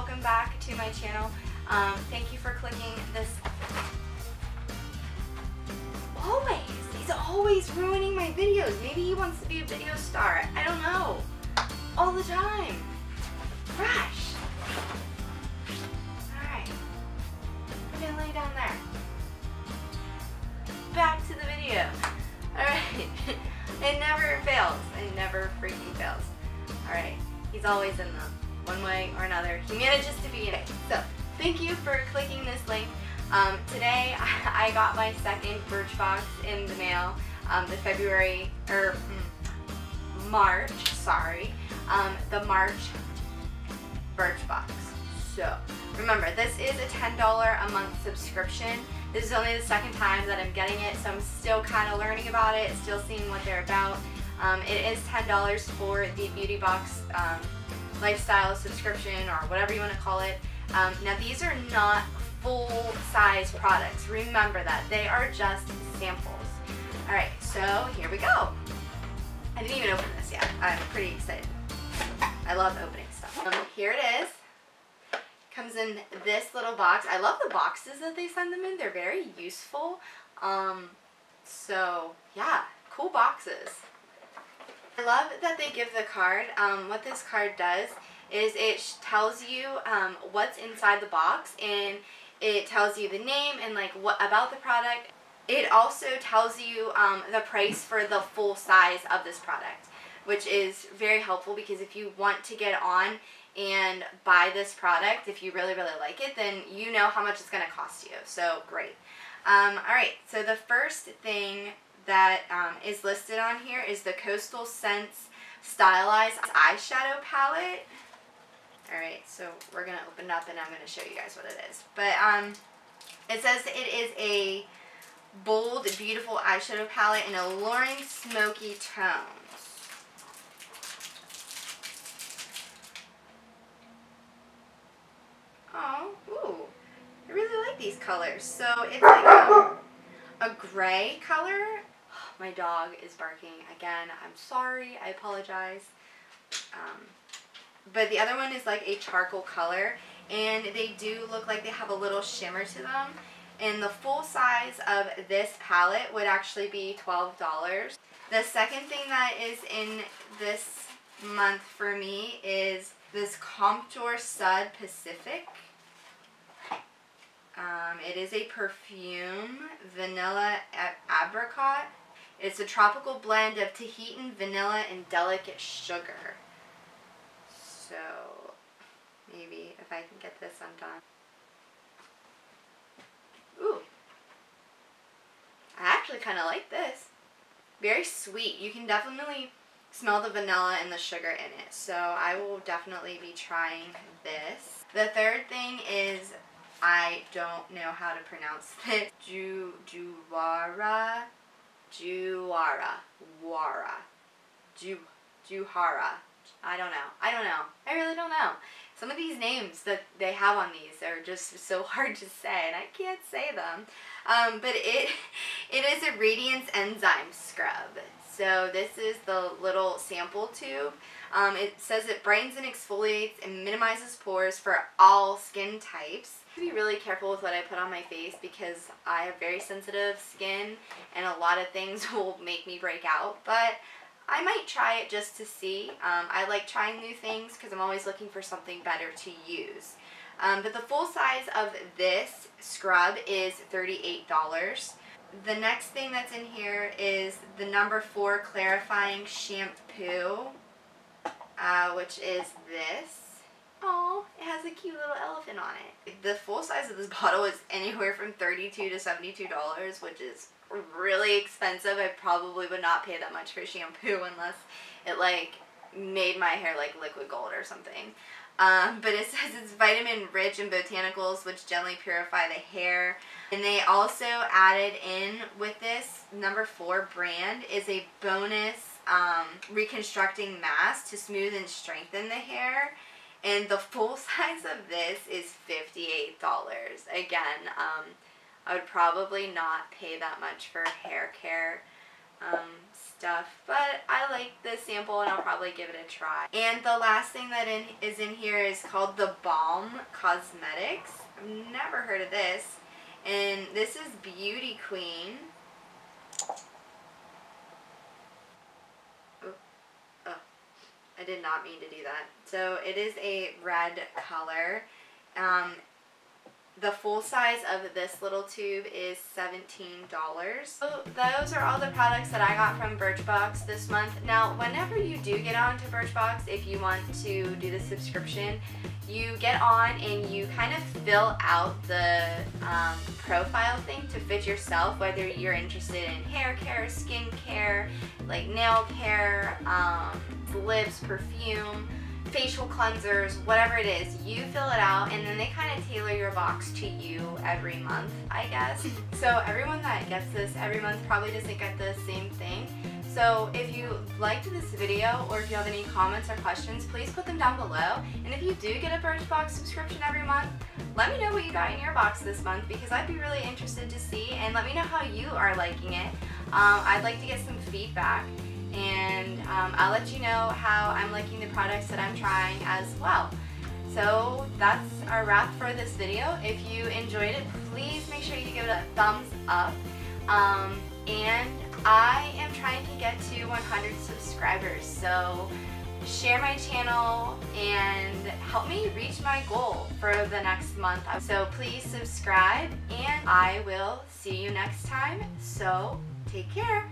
welcome back to my channel. Um, thank you for clicking this. Always, he's always ruining my videos. Maybe he wants to be a video star. I don't know. All the time. Fresh. Alright. I'm gonna lay down there. Back to the video. Alright. it never fails. It never freaking fails. Alright. He's always in them one way or another. He manages to be in it. So, thank you for clicking this link. Um, today, I got my second Birchbox in the mail, um, the February, or mm, March, sorry, um, the March Birchbox. So, remember, this is a $10 a month subscription. This is only the second time that I'm getting it, so I'm still kind of learning about it, still seeing what they're about. Um, it is $10 for the Beauty Box um, lifestyle subscription or whatever you want to call it. Um, now these are not full size products. Remember that. They are just samples. Alright, so here we go. I didn't even open this yet. I'm pretty excited. I love opening stuff. Um, here it is. Comes in this little box. I love the boxes that they send them in. They're very useful. Um, so, yeah, cool boxes. I love that they give the card. Um, what this card does is it tells you um, what's inside the box and it tells you the name and like what about the product. It also tells you um, the price for the full size of this product, which is very helpful because if you want to get on and buy this product, if you really, really like it, then you know how much it's going to cost you. So great. Um, all right, so the first thing that um, is listed on here is the Coastal Scents Stylized Eyeshadow Palette. Alright, so we're going to open it up and I'm going to show you guys what it is. But um, it says it is a bold, beautiful eyeshadow palette in alluring, smoky tones. Oh, ooh. I really like these colors. So it's like a, a gray color my dog is barking again. I'm sorry. I apologize. Um, but the other one is like a charcoal color. And they do look like they have a little shimmer to them. And the full size of this palette would actually be $12. The second thing that is in this month for me is this Comptoir Sud Pacific. Um, it is a perfume, vanilla apricot. It's a tropical blend of Tahitian vanilla and delicate sugar. So, maybe if I can get this undone. Ooh. I actually kind of like this. Very sweet. You can definitely smell the vanilla and the sugar in it. So I will definitely be trying this. The third thing is I don't know how to pronounce this. Ju Juwara Juara. Wara. Ju Juhara. I don't know. I don't know. I really don't know. Some of these names that they have on these are just so hard to say, and I can't say them. Um, but it it is a Radiance Enzyme Scrub. So this is the little sample tube. Um, it says it brightens and exfoliates and minimizes pores for all skin types to be really careful with what I put on my face because I have very sensitive skin and a lot of things will make me break out. But I might try it just to see. Um, I like trying new things because I'm always looking for something better to use. Um, but the full size of this scrub is $38. The next thing that's in here is the number four clarifying shampoo, uh, which is this. A cute little elephant on it. The full size of this bottle is anywhere from 32 to $72, which is really expensive. I probably would not pay that much for shampoo unless it like made my hair like liquid gold or something. Um, but it says it's vitamin rich in botanicals which gently purify the hair. And they also added in with this number four brand is a bonus um, reconstructing mask to smooth and strengthen the hair. And the full size of this is $58. Again, um, I would probably not pay that much for hair care um, stuff. But I like this sample and I'll probably give it a try. And the last thing that in, is in here is called the Balm Cosmetics. I've never heard of this. And this is Beauty Queen. Oh, oh, I did not mean to do that. So it is a red color. Um, the full size of this little tube is $17. So those are all the products that I got from Birchbox this month. Now, whenever you do get onto Birchbox, if you want to do the subscription, you get on and you kind of fill out the um, profile thing to fit yourself, whether you're interested in hair care, skin care, like nail care, um, lips, perfume, facial cleansers, whatever it is, you fill it out and then they kind of tailor your box to you every month, I guess. So everyone that gets this every month probably doesn't get the same thing. So if you liked this video or if you have any comments or questions, please put them down below. And if you do get a Birchbox subscription every month, let me know what you got in your box this month because I'd be really interested to see and let me know how you are liking it. Um, I'd like to get some feedback and um, I'll let you know how I'm liking the products that I'm trying as well. So that's our wrap for this video. If you enjoyed it, please make sure you give it a thumbs up. Um, and I am trying to get to 100 subscribers, so share my channel and help me reach my goal for the next month. So please subscribe and I will see you next time. So take care.